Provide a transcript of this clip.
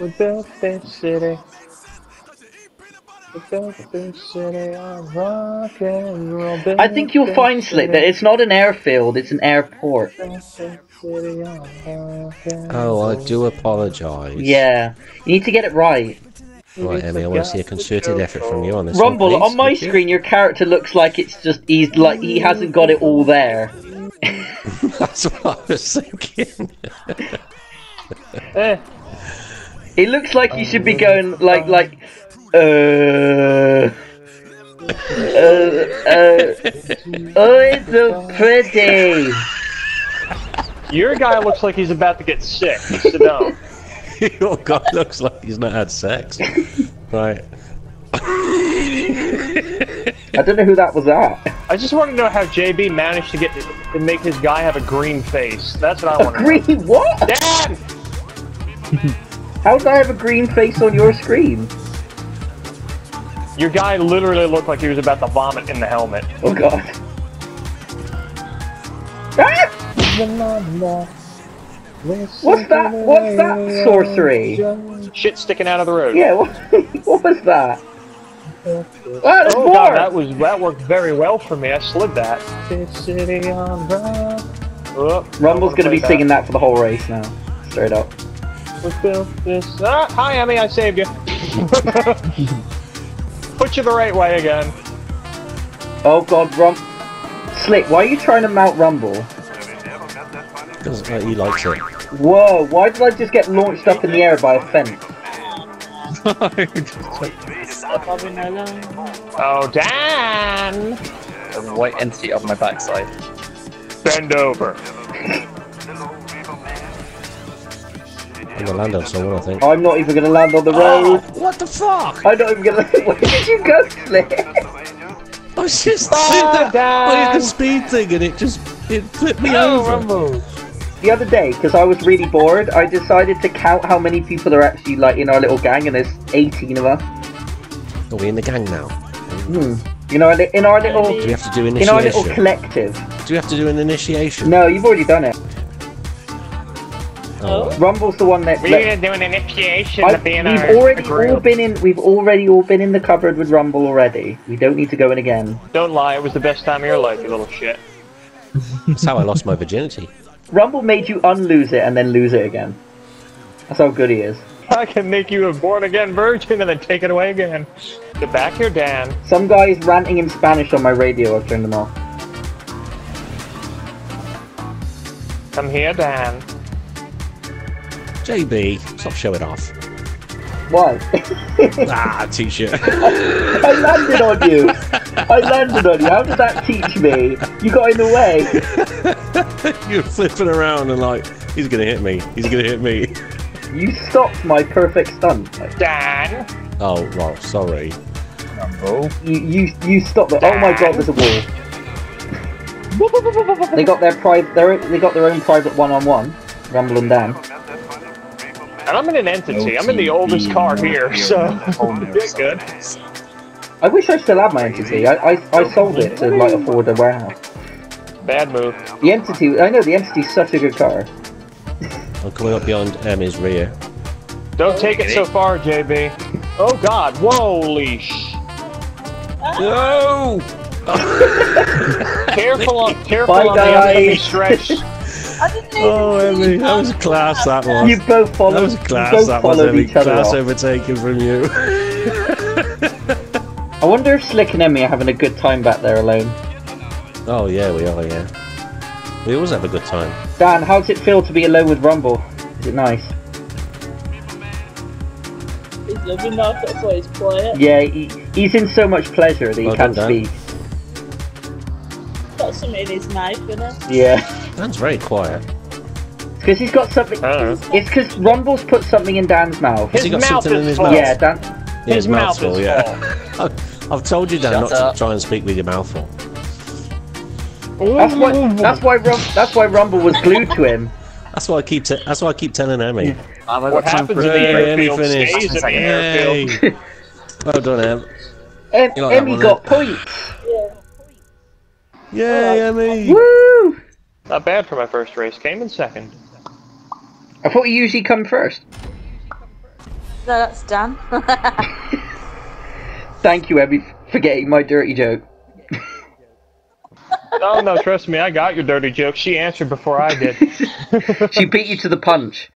We built this city. We built this city on rock and roll. I think you'll find, Slick, that it's not an airfield, it's an airport. Oh, I do apologise. Yeah. You need to get it right. Right, Emmy, I want to see a concerted effort from you on this. Rumble, one, on my Thank you. screen, your character looks like it's just, he's like, he hasn't got it all there. That's what I was thinking. Eh, It looks like you should be going, like, like, uh. Uh, uh, oh, it's so pretty. your guy looks like he's about to get sick. Sit down. Your guy looks like he's not had sex. Right. I don't know who that was at. I just want to know how JB managed to get to make his guy have a green face. That's what I want to know. green what? Dad! How did I have a green face on your screen? Your guy literally looked like he was about to vomit in the helmet. Oh god. Ah! What's that? What's that sorcery? Shit sticking out of the road. Yeah, what, what was that? Ah, there's Oh god, that was that worked very well for me. I slid that. Oh, Rumble's gonna be singing that for the whole race now. Straight up. Let's build this. Ah, hi, Emmy, I saved you. Put you the right way again. Oh god, Rum. Slick, why are you trying to mount Rumble? Because uh, he likes it. Whoa, why did I just get launched up in the air by a fence? Oh, Dan! There's a white entity up my backside. Bend over. I'm gonna land on someone, I think. I'm not even gonna land on the road. What the fuck? I'm not even gonna. Where did you go, Slick? I was just Ah, did that. I did the speed thing and it just it flipped me Oh, over. Rumble. The other day, because I was really bored, I decided to count how many people are actually like in our little gang, and there's 18 of us. Are we in the gang now? Hmm. You know, in our little, Do we have to do initiation? in our little collective. Do we have to do an initiation? No, you've already done it. Oh, Rumble's the one that. We're that gonna do an initiation I, to be we've our already group. all been in. We've already all been in the cupboard with Rumble already. We don't need to go in again. Don't lie, it was the best time of your life, you little shit. that's how I lost my virginity. Rumble made you unlose it and then lose it again. That's how good he is. I can make you a born again virgin and then take it away again. Get back here, Dan. Some guys ranting in Spanish on my radio. I've turned them off. Come here, Dan. JB, stop showing off. Why? Ah, t-shirt. I landed on you. I landed on you. How did that teach me? You got in the way. You're flipping around and like, he's gonna hit me. He's gonna hit me. You stopped my perfect stunt. Dan! Oh, well, sorry. You you you stopped it. Oh my god, there's a wall. They got their private. They got their own private one-on-one. Rumble and Dan. And I'm in an entity. I'm in the oldest car here, so get good. I wish I still had my entity. I, I, I sold it to like afford a warehouse. Bad move. The entity. I know the entity's such a good car. I'm coming up beyond Emmy's rear. Don't take it so far, JB. Oh God! Holy sh! No! Careful on, careful Bye, on the upcoming stretch. I didn't even Oh, see Emmy, you that was come class, that one. You both followed. That was you class, both that was followed Emmy. each other Class off. overtaken from you. I wonder if Slick and Emmy are having a good time back there alone. oh, yeah, we are, yeah. We always have a good time. Dan, how does it feel to be alone with Rumble? Is it nice? He's loving that, that's why he's quiet. Yeah, he, he's in so much pleasure that he Well can't speak. Got some in his knife, innit? Yeah, Dan's very quiet. because he's got something. I don't. It's because Rumble's put something in Dan's mouth. Has he His got mouth something in is his full. mouth? Yeah, Dan. Yeah, His mouth full, is yeah. I've told you, Dan, Shut not up. to try and speak with your mouth full. That's why. That's why. Rum, that's why Rumble was glued to him. That's why I keep. Te- that's why I keep telling Emmy. Um, I What happens for in the Hey, Emmy airfield finished. stays in the airfield. well done, Em. Em, like Emmy one, got points. Yeah. Yay, uh, Emmy! Woo! Not bad for my first race. Came in second. I thought you usually come first. No, that's Dan. Thank you, Emmy, for getting my dirty joke. Oh no, trust me, I got your dirty joke. She answered before I did. She beat you to the punch.